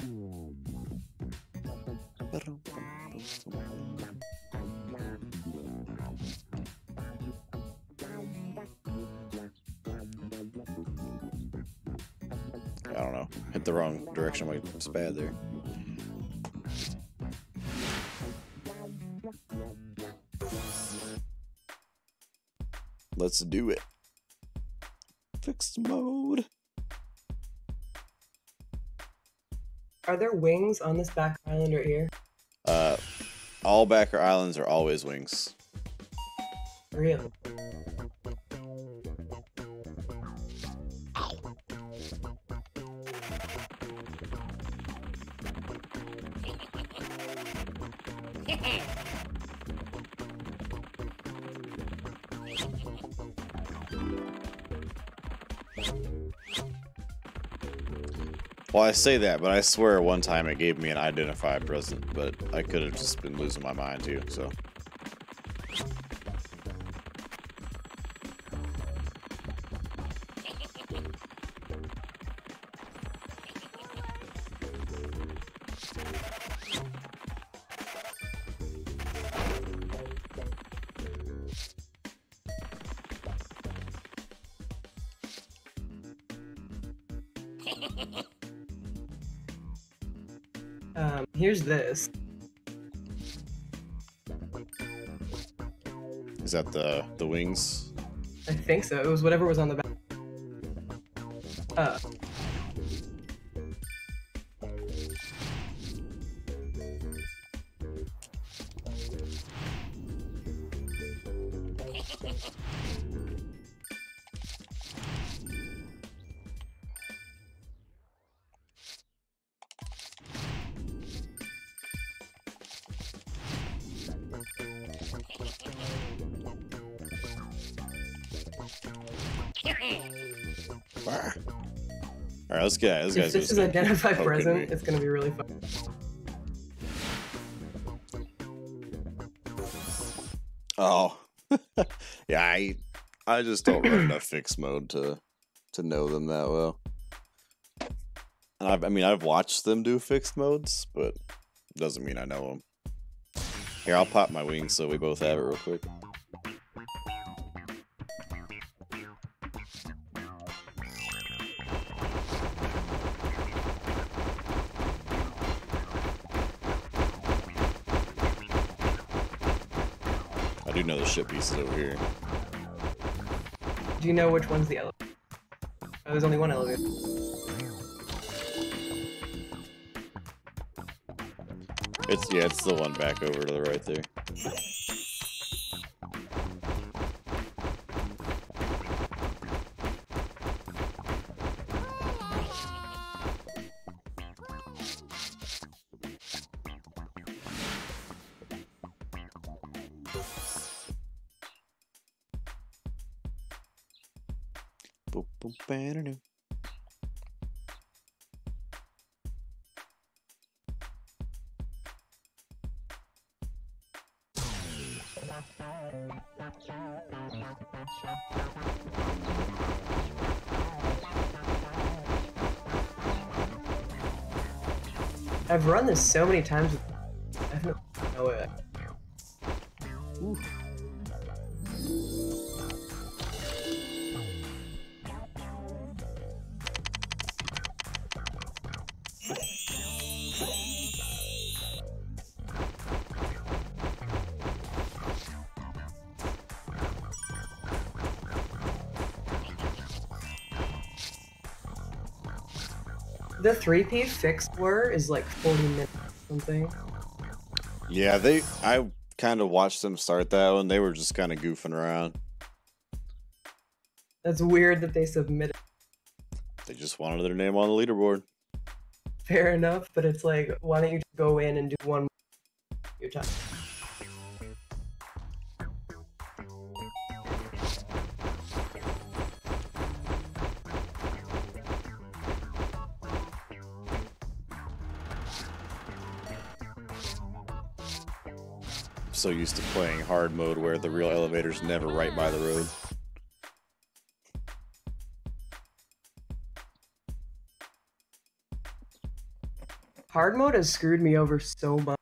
I don't know. Hit the wrong direction. It's bad there. Let's do it. Fixed mode. Are there wings on this back island or here? Uh, all backer islands are always wings. Really? I say that, but I swear one time it gave me an identified present, but I could have just been losing my mind too, so. This. Is that the the wings? I think so. It was whatever was on the back. Uh, right, let's get. Let's if this is identified poking present, it's gonna be really fun. Oh, yeah. I I just don't run enough fixed mode to to know them that well. And I've, I mean, I've watched them do fixed modes, but doesn't mean I know them. Here, I'll pop my wings so we both have it real quick. I do know the ship pieces over here. Do you know which one's the elevator? Oh, there's only one elevator. It's yeah, it's the one back over to the right there. I've run this so many times. I have no, no The 3P fixed blur is like 40 minutes or something. Yeah, they. I kind of watched them start that one. They were just kind of goofing around. That's weird that they submitted. They just wanted their name on the leaderboard. Fair enough, but it's like, why don't you go in and do one your time? So used to playing hard mode where the real elevator's never right by the road. Hard mode has screwed me over so much.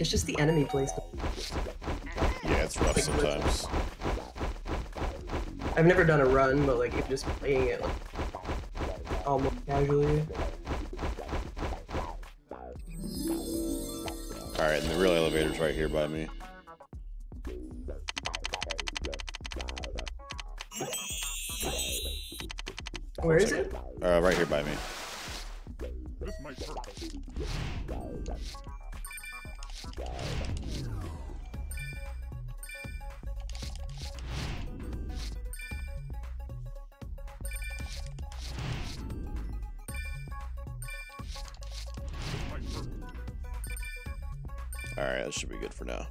It's just the enemy placement. Yeah, it's rough sometimes. I've never done a run, but like if just playing it like almost casually. Alright, and the real elevator's right here by me. Where is it? Uh, right here by me. That should be good for now.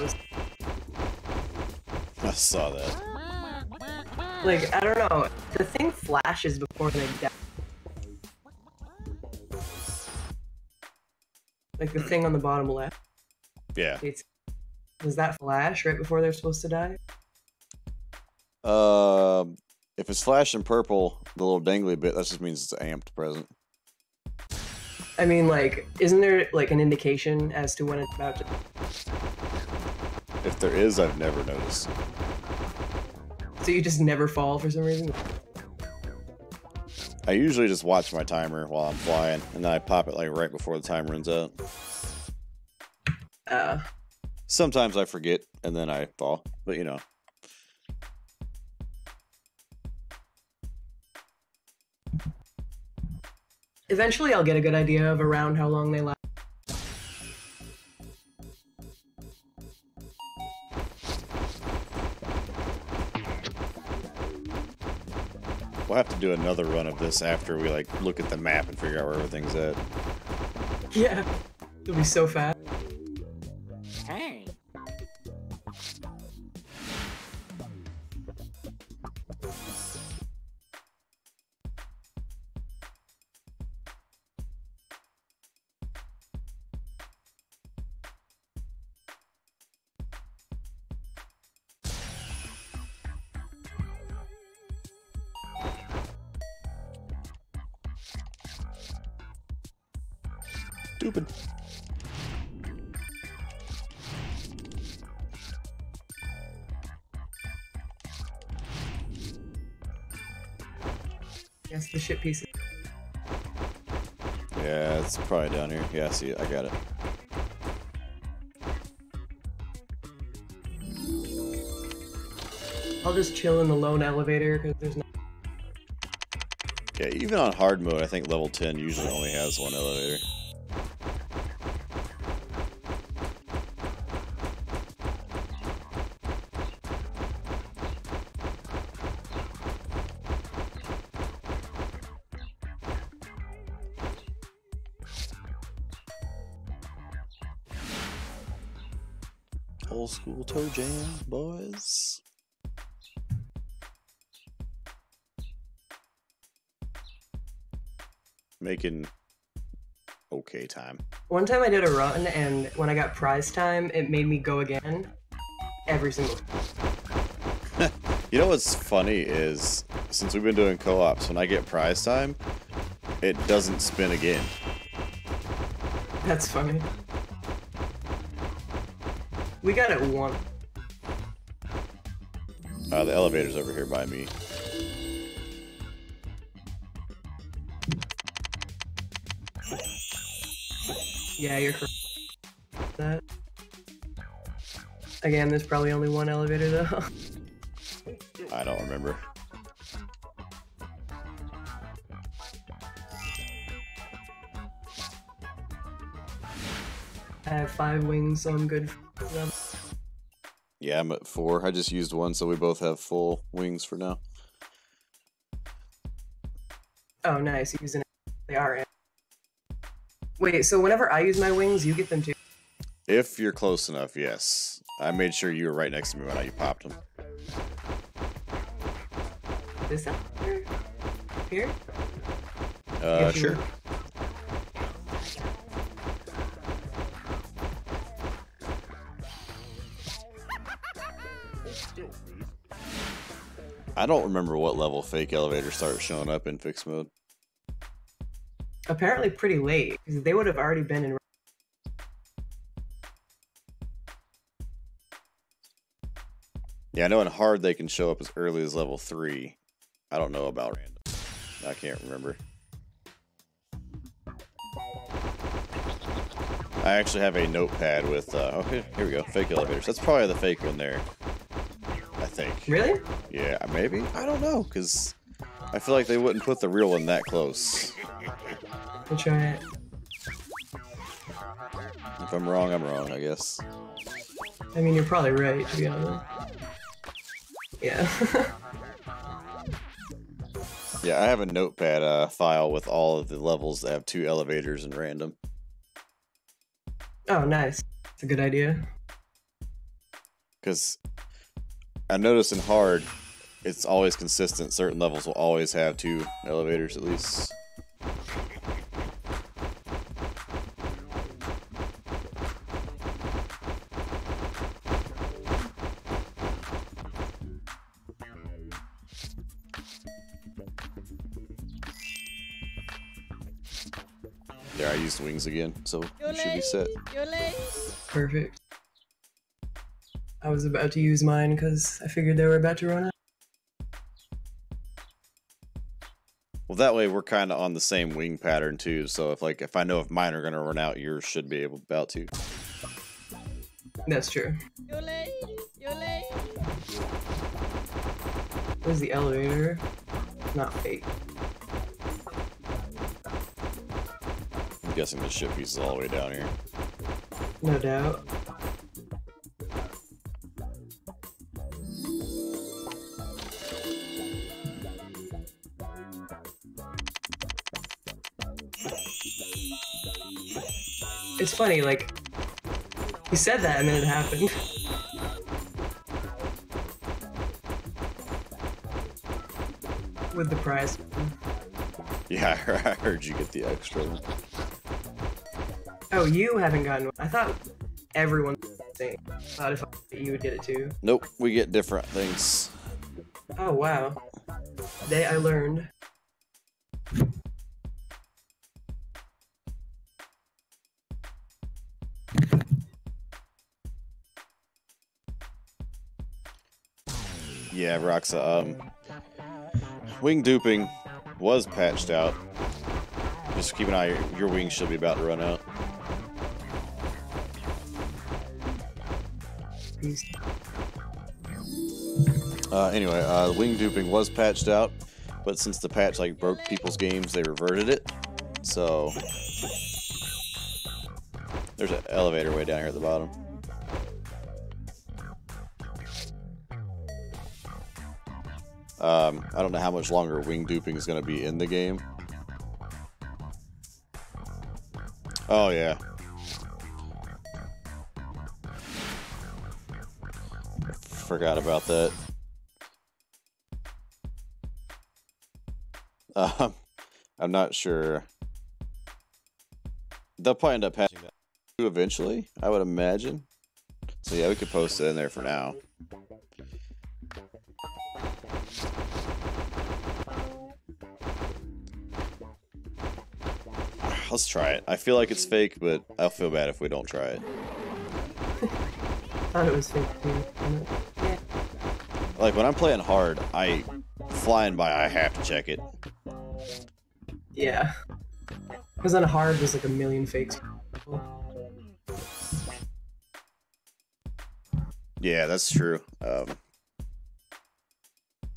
Was I saw that. like I don't know. The thing flashes before they die. Like the thing on the bottom left. Yeah. It's does that flash right before they're supposed to die? Um, if it's flashing purple, the little dangly bit, that just means it's amped present. I mean, like, isn't there like an indication as to when it's about to? If there is, I've never noticed. So you just never fall for some reason? I usually just watch my timer while I'm flying, and then I pop it like right before the time runs out. Uh, Sometimes I forget, and then I fall, but you know. eventually, I'll get a good idea of around how long they last. We'll have to do another run of this after we like look at the map and figure out where everything's at. Yeah, it'll be so fast. Hey. Stupid. Yes, the ship pieces. Yeah, it's probably down here. Yeah, I see it. I got it. I'll just chill in the lone elevator because there's no. Yeah, even on hard mode, I think level 10 usually only has one elevator. Jam, boys. Making okay time. One time I did a run, and when I got prize time, it made me go again. Every single. time. You know what's funny is since we've been doing co-ops, when I get prize time, it doesn't spin again. That's funny. We got it one. Uh, the elevator's over here by me. Yeah, you're correct. That. Again, there's probably only one elevator though. I don't remember. I have five wings, so I'm good for them. Yeah, I'm at four. I just used one, so we both have full wings for now. Oh, nice. Using it. They are. in. Wait, so whenever I use my wings, you get them too. If you're close enough, yes. I made sure you were right next to me when I popped them. This that here? Here? Uh, sure. I don't remember what level fake elevators start showing up in fixed mode. Apparently, pretty late because they would have already been in. Yeah, I know in hard they can show up as early as level three. I don't know about random. I can't remember. I actually have a notepad with. Uh, okay, here we go. Fake elevators. That's probably the fake one there. Think. Really? Yeah, maybe. I don't know, cause I feel like they wouldn't put the real one that close. We'll try it. If I'm wrong, I'm wrong. I guess. I mean, you're probably right, to be honest. Yeah. Yeah, I have a notepad uh, file with all of the levels that have two elevators and random. oh, nice. It's a good idea. Because I notice in hard, it's always consistent. Certain levels will always have two elevators at least. There, I used wings again, so you should be set. Perfect. I was about to use mine because I figured they were about to run out. Well, that way we're kind of on the same wing pattern too. So if like if I know if mine are gonna run out, yours should be able about to. That's true. There's the elevator. Not fake. I'm guessing the ship piece is all the way down here. No doubt. It's funny, like, he said that and then it happened. With the prize. Yeah, I heard you get the extra. one. Oh, you haven't gotten one. I thought everyone saying. thought if I, you would get it too. Nope, we get different things. Oh wow. Today I learned. Yeah, Roxa. Um, wing duping was patched out. Just keep an eye. Your wings should be about to run out. Uh, anyway, uh, wing duping was patched out, but since the patch like broke people's games, they reverted it. So there's an elevator way down here at the bottom. Um, I don't know how much longer wing duping is going to be in the game. Oh yeah. Forgot about that. Um, I'm not sure. They'll probably end up having that eventually, I would imagine. So yeah, we could post it in there for now. Let's try it. I feel like it's fake, but I'll feel bad if we don't try it. thought it was fake too. Yeah. Like when I'm playing hard, I flying by, I have to check it. Yeah. Because on hard there's like a million fakes. Yeah, that's true. Um,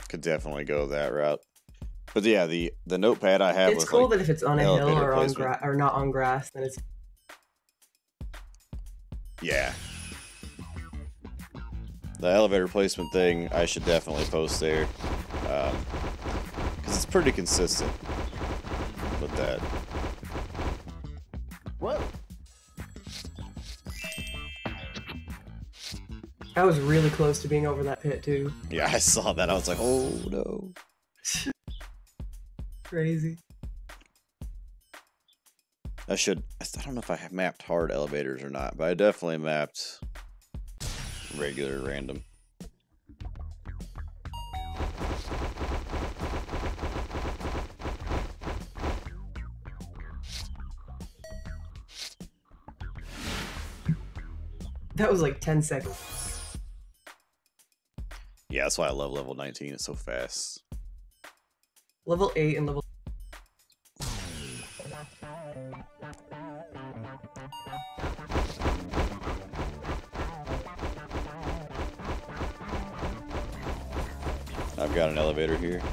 could definitely go that route. But yeah, the the notepad I have It's cool like, that if it's on a hill elevator or on placement. grass or not on grass, then it's yeah. The elevator placement thing, I should definitely post there, um, because it's pretty consistent. With that. Whoa. I was really close to being over that pit too. Yeah, I saw that. I was like, oh no. Crazy. I should. I don't know if I have mapped hard elevators or not, but I definitely mapped regular random. That was like 10 seconds. Yeah, that's why I love level 19. It's so fast. Level 8 and level. An elevator here.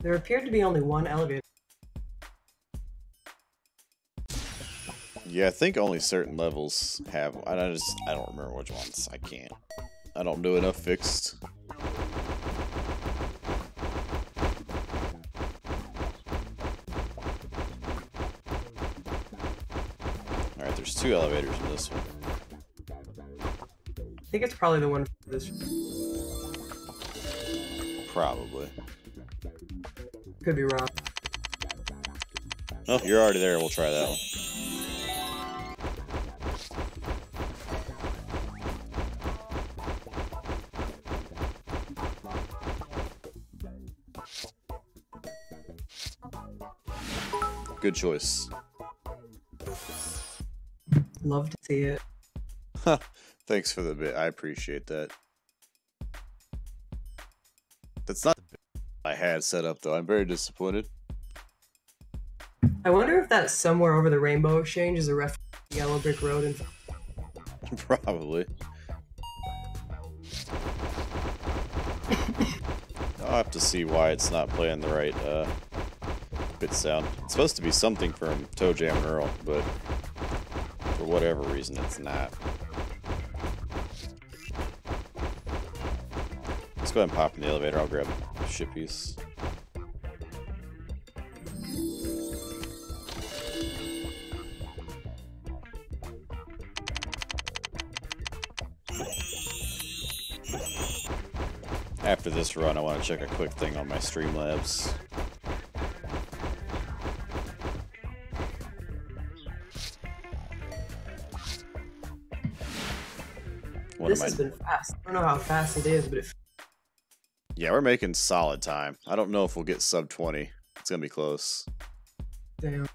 There appeared to be only one elevator. Yeah, I think only certain levels have. I don't just. I don't remember which ones. I can't. I don't do enough fixed. Alright, there's two elevators in this one. I think it's probably the one for this. Probably. Could be wrong. Oh, you're already there. We'll try that one. Good choice. Love to see it. Thanks for the bit. I appreciate that. Had set up though. I'm very disappointed. I wonder if that somewhere over the Rainbow Exchange is a reference to Yellow Brick Road and Probably. I'll have to see why it's not playing the right uh, bit sound. It's supposed to be something from Toe Jam and Earl, but for whatever reason, it's not. Let's go ahead and pop in the elevator. I'll grab shippies. After this run, I want to check a quick thing on my Streamlabs. What this I? has been fast. I don't know how fast it is, but it Yeah, we're making solid time. I don't know if we'll get sub 20. It's gonna be close. damn.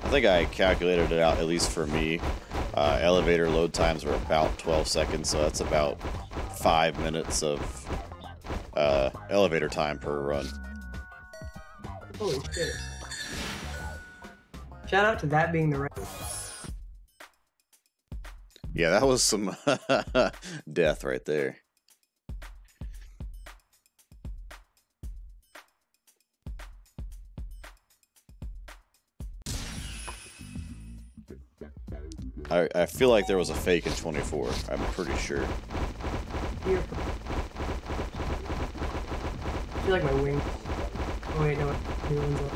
I think I calculated it out, at least for me. Uh, elevator load times were about 12 seconds, so that's about five minutes of uh, elevator time per run. Holy shit. Shout out to that being the right. Yeah, that was some death right there. I, I feel like there was a fake in 24. I'm pretty sure. I feel like my wing. Oh wait, no, new one's up.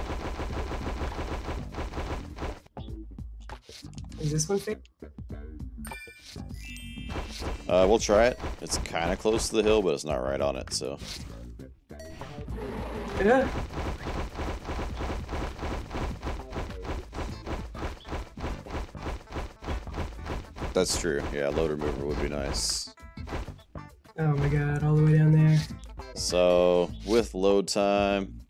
Is this one fake? Uh, we'll try it. It's kind of close to the hill, but it's not right on it, so. Yeah. That's true. Yeah, load remover would be nice. Oh my god, all the way down there. So, with load time,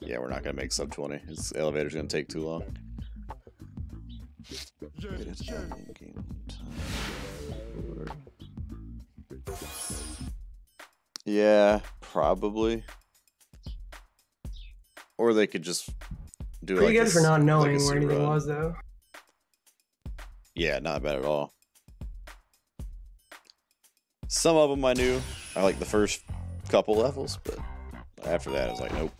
yeah, we're not going to make sub 20. This elevator's going to take too long. Jen, Greatest Jen. ending game of time. Yeah, probably. Or they could just do Pretty like good a for not knowing legacy where anything run. was, though. Yeah, not bad at all. Some of them I knew. I like the first couple levels, but after that, I was like, nope.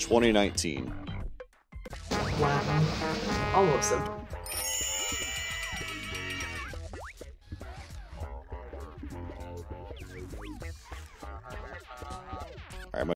Twenty nineteen. Latin. Almost